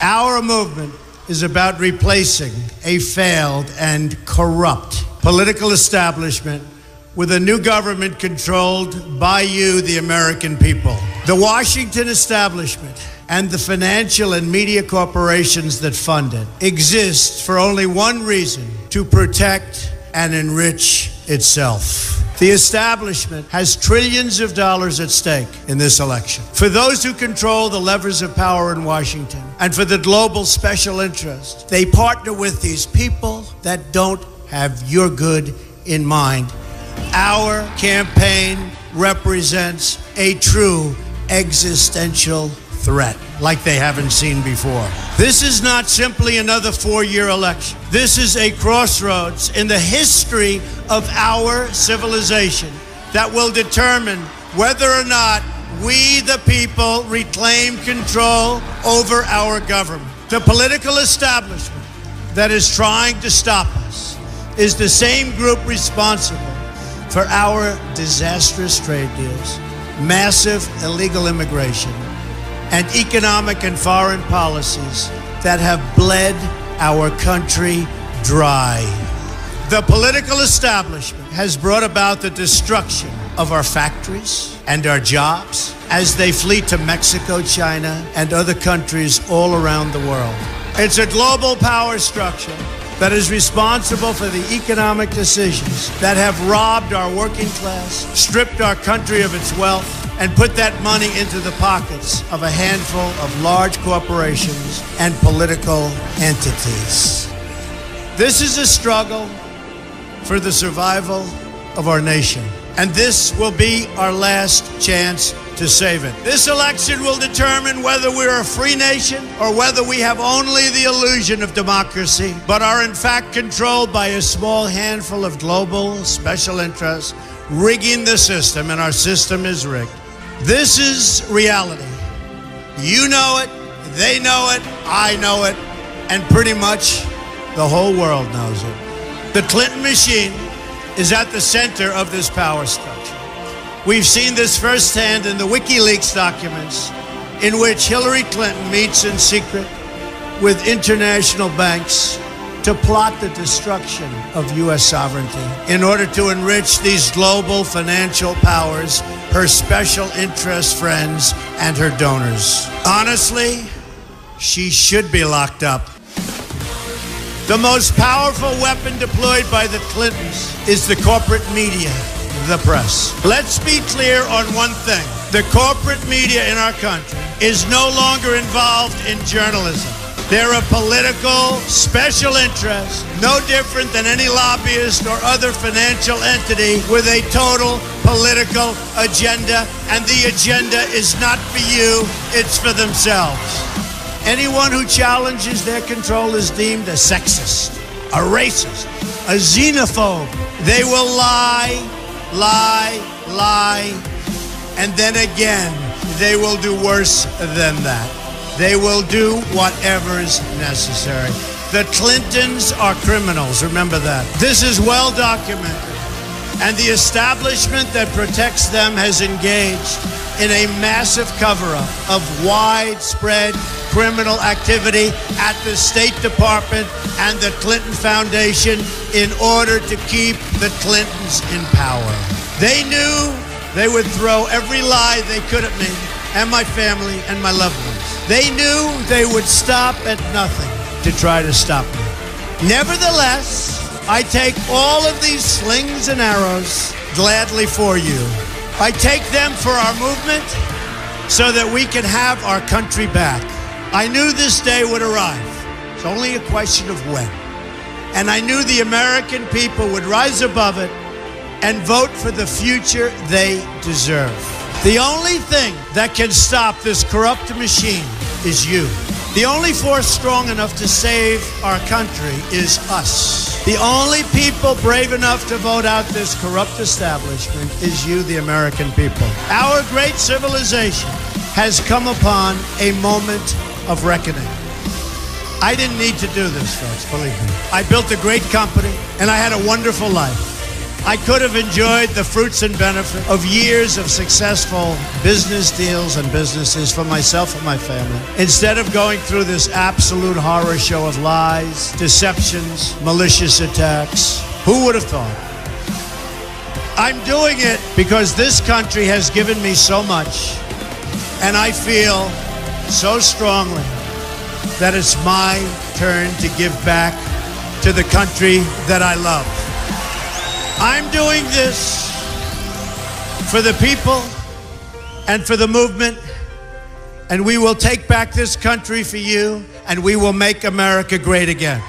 Our movement is about replacing a failed and corrupt political establishment with a new government controlled by you, the American people. The Washington establishment and the financial and media corporations that fund it exist for only one reason to protect and enrich itself. The establishment has trillions of dollars at stake in this election. For those who control the levers of power in Washington and for the global special interest, they partner with these people that don't have your good in mind. Our campaign represents a true existential threat like they haven't seen before. This is not simply another four year election. This is a crossroads in the history of our civilization that will determine whether or not we, the people, reclaim control over our government. The political establishment that is trying to stop us is the same group responsible for our disastrous trade deals, massive illegal immigration, and economic and foreign policies that have bled our country dry. The political establishment has brought about the destruction of our factories and our jobs as they flee to Mexico, China, and other countries all around the world. It's a global power structure that is responsible for the economic decisions that have robbed our working class, stripped our country of its wealth, and put that money into the pockets of a handful of large corporations and political entities. This is a struggle for the survival of our nation. And this will be our last chance to save it. This election will determine whether we're a free nation or whether we have only the illusion of democracy, but are in fact controlled by a small handful of global special interests rigging the system, and our system is rigged. This is reality. You know it, they know it, I know it, and pretty much the whole world knows it. The Clinton machine is at the center of this power structure. We've seen this firsthand in the WikiLeaks documents, in which Hillary Clinton meets in secret with international banks to plot the destruction of U.S. sovereignty in order to enrich these global financial powers, her special interest friends, and her donors. Honestly, she should be locked up. The most powerful weapon deployed by the Clintons is the corporate media, the press. Let's be clear on one thing the corporate media in our country is no longer involved in journalism. They're a political special interest, no different than any lobbyist or other financial entity with a total political agenda, and the agenda is not for you, it's for themselves. Anyone who challenges their control is deemed a sexist, a racist, a xenophobe. They will lie, lie, lie, and then again, they will do worse than that. They will do whatever is necessary. The Clintons are criminals, remember that. This is well documented. And the establishment that protects them has engaged in a massive cover up of widespread criminal activity at the State Department and the Clinton Foundation in order to keep the Clintons in power. They knew they would throw every lie they could at me and my family and my loved ones. They knew they would stop at nothing to try to stop me. Nevertheless, I take all of these slings and arrows gladly for you. I take them for our movement so that we can have our country back. I knew this day would arrive. It's only a question of when. And I knew the American people would rise above it and vote for the future they deserve. The only thing that can stop this corrupt machine is you. The only force strong enough to save our country is us. The only people brave enough to vote out this corrupt establishment is you, the American people. Our great civilization has come upon a moment of reckoning. I didn't need to do this, folks, believe me. I built a great company and I had a wonderful life. I could have enjoyed the fruits and benefit of years of successful business deals and businesses for myself and my family. Instead of going through this absolute horror show of lies, deceptions, malicious attacks, who would have thought? I'm doing it because this country has given me so much, and I feel so strongly that it's my turn to give back to the country that I love. I'm doing this for the people and for the movement, and we will take back this country for you, and we will make America great again.